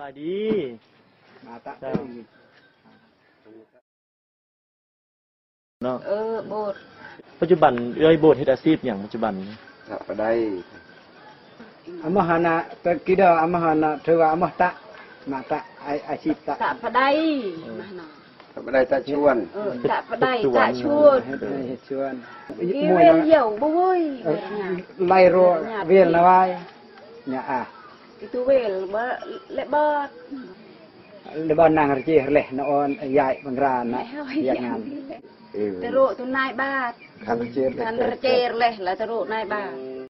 บายดี มาตะจ้าเอ้ยเนาะเออโบสถ์ปัจจุบันเอ้ยโบสถ์เฮ็ดอาชีพหยังปัจจุบันนี้ถ้าไปได้อมหานะตะกี้เดออมหานะเทวะอมตะมาตะไออาชีพตะตะปะไดมาหน่อยถ้าไปได้ตาชวนเออตะปะไดตะชวดเฮ็ดให้เฮ็ดชวนอีมวเวยลนะเหี่ยวบ่เว้ยเอ่อไล่รัวเวียนนะไว้เนี่ยอะ อีตัวเวลบ่และบ่เลบานางรจีเลนะอ